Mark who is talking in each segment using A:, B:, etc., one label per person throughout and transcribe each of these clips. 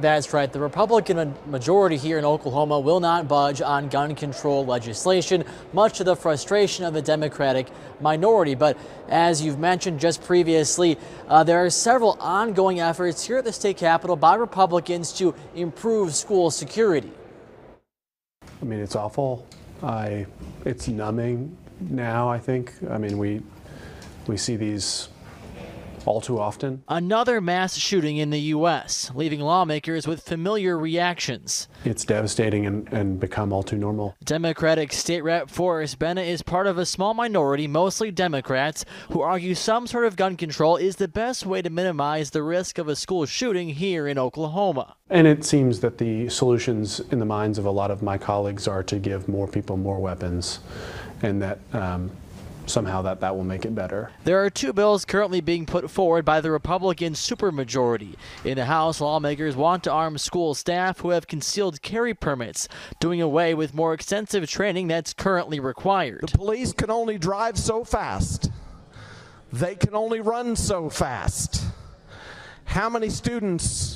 A: That's right. The Republican majority here in Oklahoma will not budge on gun control legislation, much to the frustration of the Democratic minority. But as you've mentioned just previously, uh, there are several ongoing efforts here at the state capitol by Republicans to improve school security.
B: I mean, it's awful. I, it's numbing now, I think. I mean, we, we see these all too often.
A: Another mass shooting in the U.S., leaving lawmakers with familiar reactions.
B: It's devastating and, and become all too normal.
A: Democratic State Rep Forrest Bennett is part of a small minority, mostly Democrats, who argue some sort of gun control is the best way to minimize the risk of a school shooting here in Oklahoma.
B: And it seems that the solutions in the minds of a lot of my colleagues are to give more people more weapons and that um, somehow that that will make it better.
A: There are two bills currently being put forward by the Republican supermajority. In the House, lawmakers want to arm school staff who have concealed carry permits, doing away with more extensive training that's currently required.
C: The police can only drive so fast. They can only run so fast. How many students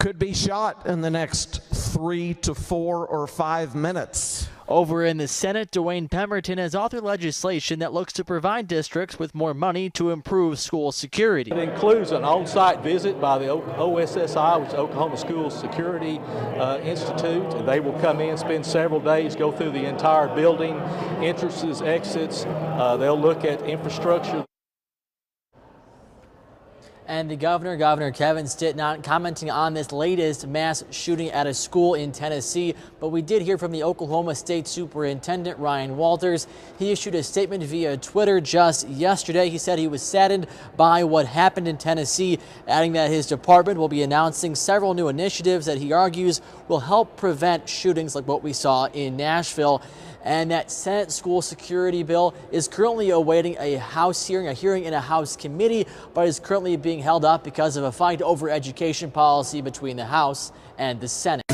C: could be shot in the next three to four or five minutes?
A: Over in the Senate, Dewayne Pemberton has authored legislation that looks to provide districts with more money to improve school security.
D: It includes an on-site visit by the OSSI, which is Oklahoma School Security uh, Institute. And they will come in, spend several days, go through the entire building, entrances, exits. Uh, they'll look at infrastructure.
A: And the governor, Governor Kevin Stitt, not commenting on this latest mass shooting at a school in Tennessee. But we did hear from the Oklahoma State Superintendent Ryan Walters. He issued a statement via Twitter just yesterday. He said he was saddened by what happened in Tennessee, adding that his department will be announcing several new initiatives that he argues will help prevent shootings like what we saw in Nashville and that Senate school security bill is currently awaiting a House hearing, a hearing in a House committee, but is currently being held up because of a fight over education policy between the House and the Senate.